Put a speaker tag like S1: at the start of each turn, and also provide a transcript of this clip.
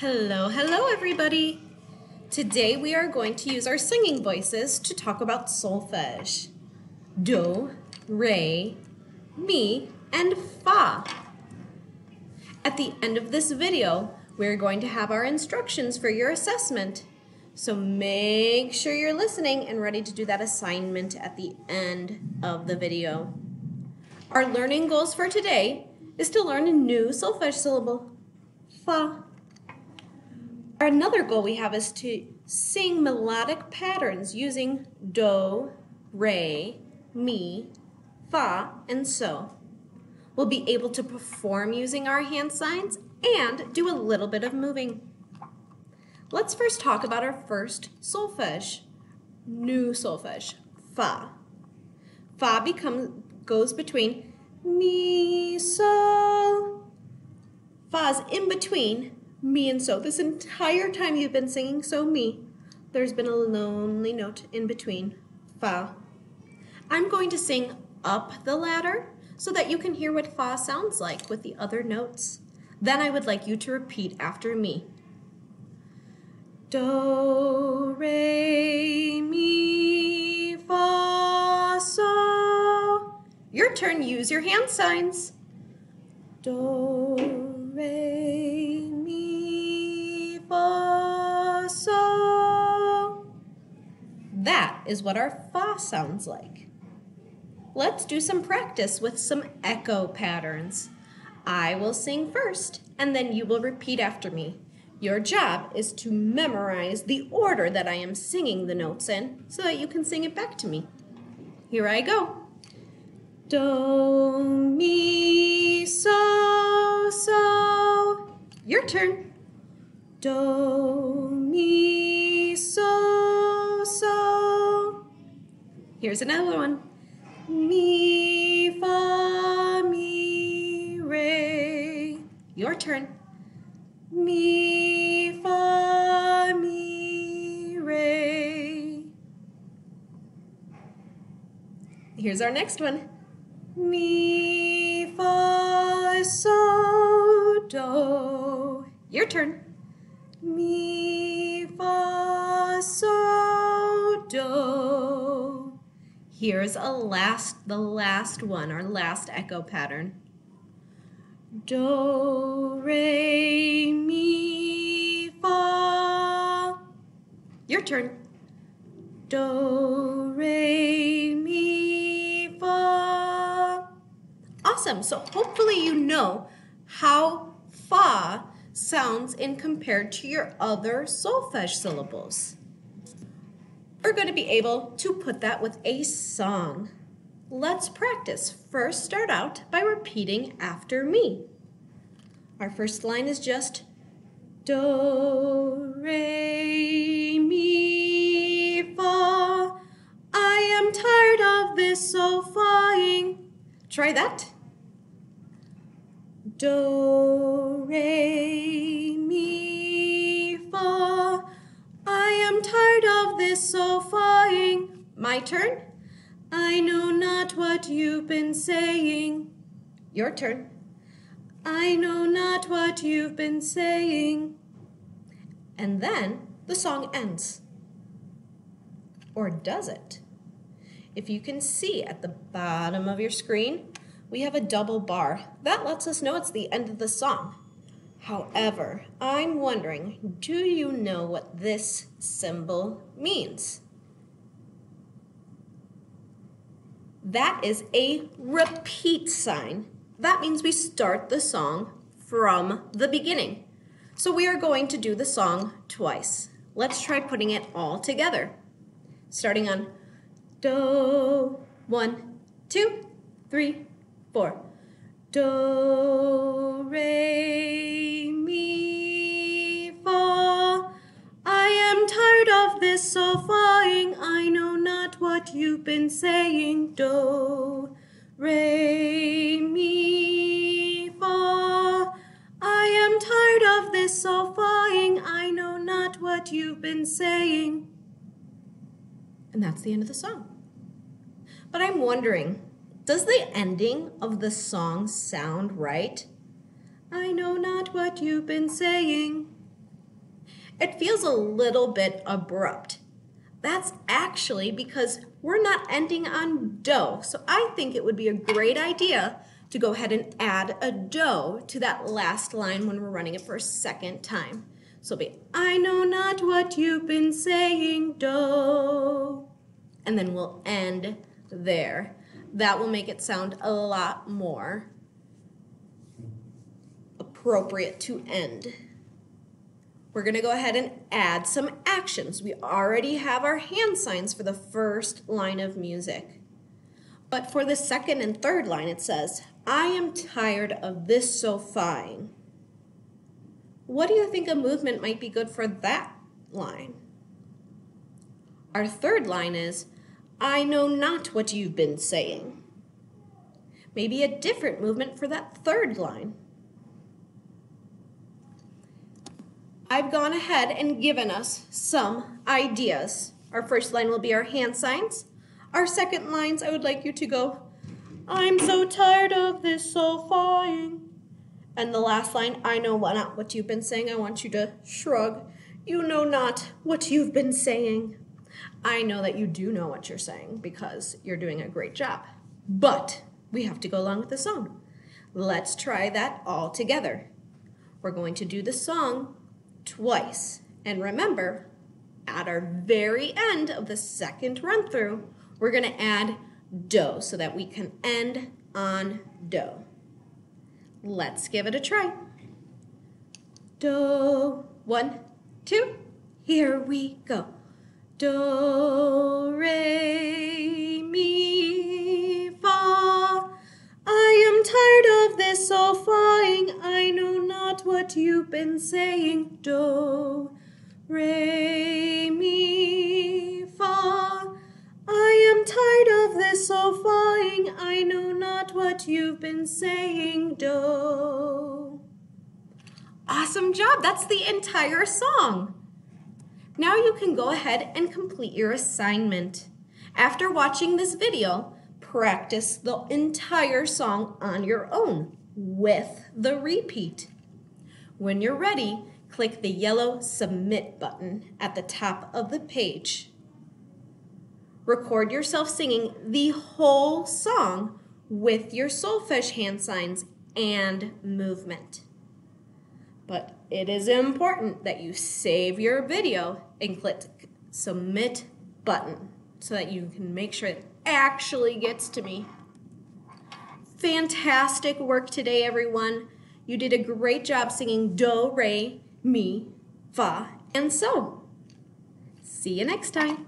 S1: Hello, hello everybody! Today we are going to use our singing voices to talk about solfege. Do, re, mi, and fa. At the end of this video, we're going to have our instructions for your assessment. So make sure you're listening and ready to do that assignment at the end of the video. Our learning goals for today is to learn a new solfege syllable, fa. Another goal we have is to sing melodic patterns using do, re, mi, fa, and so. We'll be able to perform using our hand signs and do a little bit of moving. Let's first talk about our first solfege, new solfege, fa. Fa becomes goes between mi, sol. Fa's in between mi and so. This entire time you've been singing so me, there's been a lonely note in between, fa. I'm going to sing up the ladder so that you can hear what fa sounds like with the other notes. Then I would like you to repeat after me. Do, re, mi, fa, so. Your turn, use your hand signs. Do, re, is what our fa sounds like. Let's do some practice with some echo patterns. I will sing first, and then you will repeat after me. Your job is to memorize the order that I am singing the notes in so that you can sing it back to me. Here I go. Do, mi, so, so. Your turn. Do, Here's another one. Mi, fa, mi, re. Your turn. Mi, fa, mi, re. Here's our next one. Mi, fa, so, do. Your turn. Here's a last, the last one, our last echo pattern. Do, re, mi, fa. Your turn. Do, re, mi, fa. Awesome. So hopefully you know how fa sounds in compared to your other solfege syllables. We're going to be able to put that with a song. Let's practice. First, start out by repeating after me. Our first line is just Do, Re, Mi, Fa. I am tired of this solfaing. Try that. Do, Re, am tired of this solfaing. My turn. I know not what you've been saying. Your turn. I know not what you've been saying. And then the song ends. Or does it? If you can see at the bottom of your screen, we have a double bar. That lets us know it's the end of the song. However, I'm wondering, do you know what this symbol means? That is a repeat sign. That means we start the song from the beginning. So we are going to do the song twice. Let's try putting it all together. Starting on do, one, two, three, four. Do, re, mi, fa. I am tired of this solfaing. I know not what you've been saying. Do, re, mi, fa. I am tired of this solfaing. I know not what you've been saying. And that's the end of the song. But I'm wondering, does the ending of the song sound right? I know not what you've been saying. it feels a little bit abrupt. That's actually because we're not ending on do. So I think it would be a great idea to go ahead and add a do to that last line when we're running it for a second time. So it'll be, I know not what you've been saying, do. And then we'll end there. That will make it sound a lot more appropriate to end. We're going to go ahead and add some actions. We already have our hand signs for the first line of music. But for the second and third line, it says, I am tired of this solfaing. What do you think a movement might be good for that line? Our third line is, I know not what you've been saying. Maybe a different movement for that third line. I've gone ahead and given us some ideas. Our first line will be our hand signs. Our second lines, I would like you to go, I'm so tired of this solfaing. And the last line, I know not what you've been saying. I want you to shrug. You know not what you've been saying. I know that you do know what you're saying because you're doing a great job. But we have to go along with the song. Let's try that all together. We're going to do the song twice. And remember, at our very end of the second run through, we're going to add do so that we can end on do. Let's give it a try. Do, one, two, here we go. Do, re, mi, fa. I am tired of this solfaing. I know not what you've been saying. Do, re, mi, fa. I am tired of this solfaing. I know not what you've been saying. Do. Awesome job. That's the entire song. Now you can go ahead and complete your assignment. After watching this video, practice the entire song on your own with the repeat. When you're ready, click the yellow Submit button at the top of the page. Record yourself singing the whole song with your solfege hand signs and movement. But it is important that you save your video and click Submit button so that you can make sure it actually gets to me. Fantastic work today, everyone. You did a great job singing do, re, mi, fa, and so. See you next time.